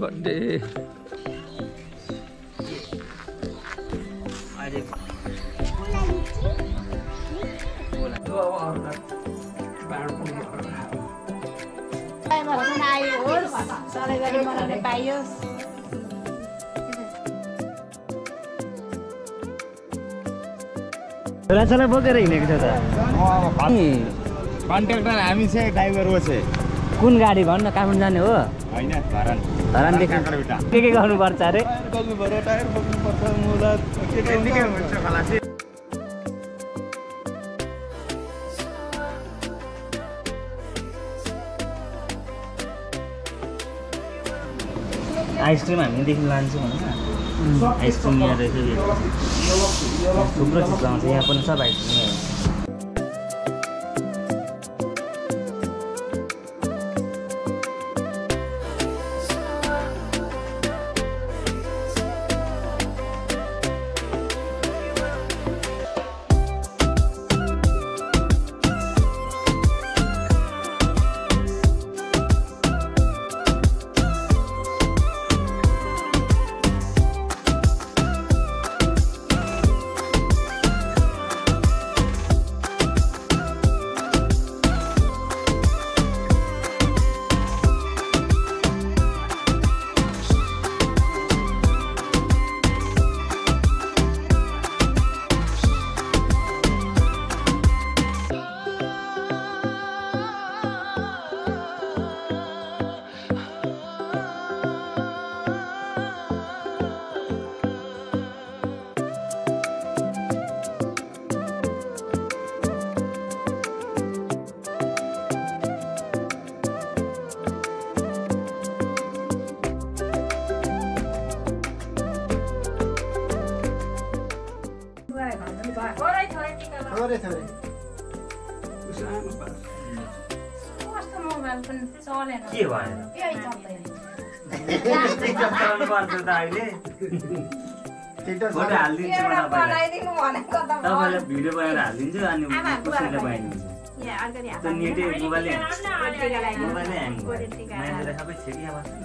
Birthday सधैँभरि मनाउने पाइयोस् छोराछोरा बोकेर हिँडेको छ त कन्ट्र्याक्टर हामी चाहिँ ड्राइभर हो चाहिँ कुन गाडी भन्न काठमाडौँ जाने हो के के गर्नुपर्छ अरे? आइसक्रिम हामीदेखि लान्छौँ होइन। आइसक्रिम यहाँ रहेछ। थुप्रो चिज पाउँछ यहाँ पनि सब आइसक्रिम। हालिदिन्छु एउटा म तपाईँलाई भिडियो बनाएर हालिदिन्छु अनि कसैले। पाइनुहुन्छ त्यो नेटै ह्याङ सबै छेकिया बस्छ न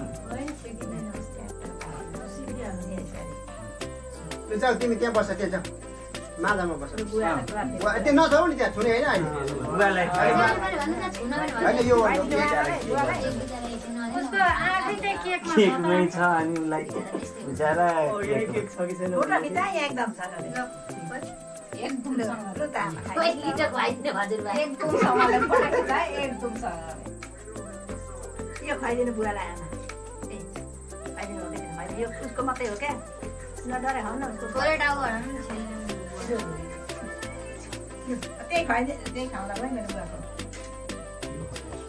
तिमी त्यहाँ बस्छ त्यहाँ जाऊ बस्छ। त्यो नजाऊ नि त्यहाँ छुने होइन केकमा छ अनि उसलाई बिचरा। यो खुवाइदिनु बुवालाई आमा। खुवाइदिनु हुँदैन। यो उसको मात्रै हो क्या। नडरे हौ न उसको त्यही खुवाइदिनु त्यही खाउँला भयो मेरो बुवाको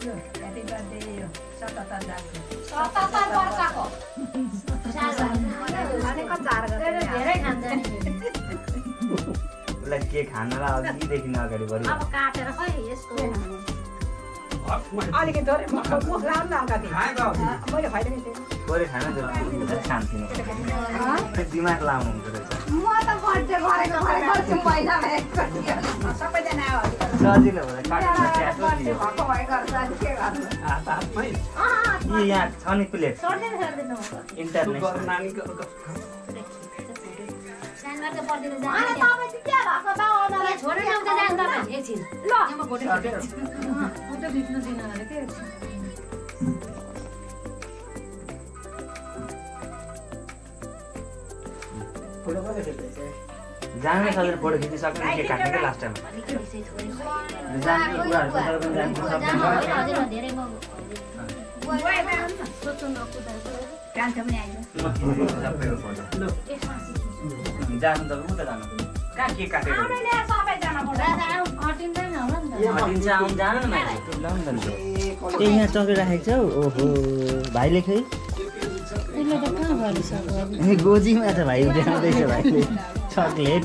यो ह्याप्पी बर्थडे यो सतहत्तर जातको भनेको चार गते उसलाई केक खानलाई अघिदेखि अगाडि बढी। अब काटेर खै यस्तो अलिकति थोरै मुख लाउनु न अलिकति मैले थिएँ गरे खान त्यो दिमाग लाउनु म त बर्थडे गरेको सबैजना सजिलो भएको भए गर्छ के गर्नु? यहाँ छ नि प्लेट। इन्टरनेसनल। तपाईँ चाहिँ के भएको फोटो खिच्नु दिन भने के जानु सजिलो फोटो खिचिसक्यो नि के काट्ने क्या लास्ट टाइम जानु कुराहरू सोधेर पनि जानु त उता जानु कहाँ के काटेर ए यहाँ चक्री राखेको छ हौ। ओहो भाइले खै ए गोजीमा छ भाइ उठाउँदैछ भाइले। चक्लेट।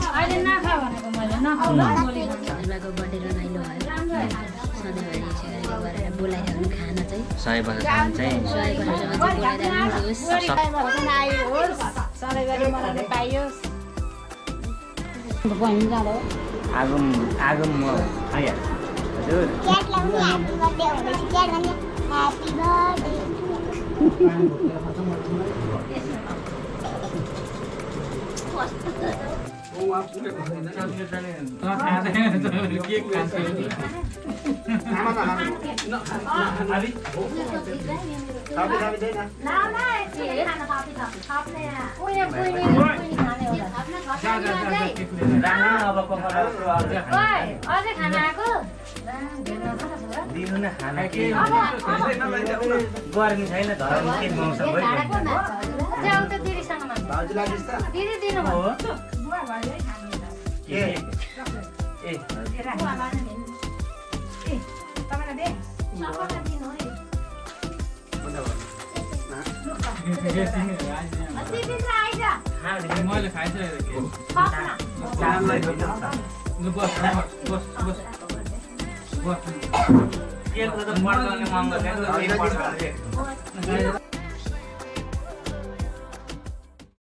सय चाहिँ। Happy birthday. ആകും അയ്യാ Hãy subscribe cho kênh Ghiền Mì Gõ Để không bỏ lỡ những video hấp dẫn क्याट भने ह्याप्पी बर्थडे आमा न आमा थापी थापी दे न अब पकाएर अझै खाना आएको दिनु न खाना के गर्मी छैन धर्म के मौसम मैले खाइसकेको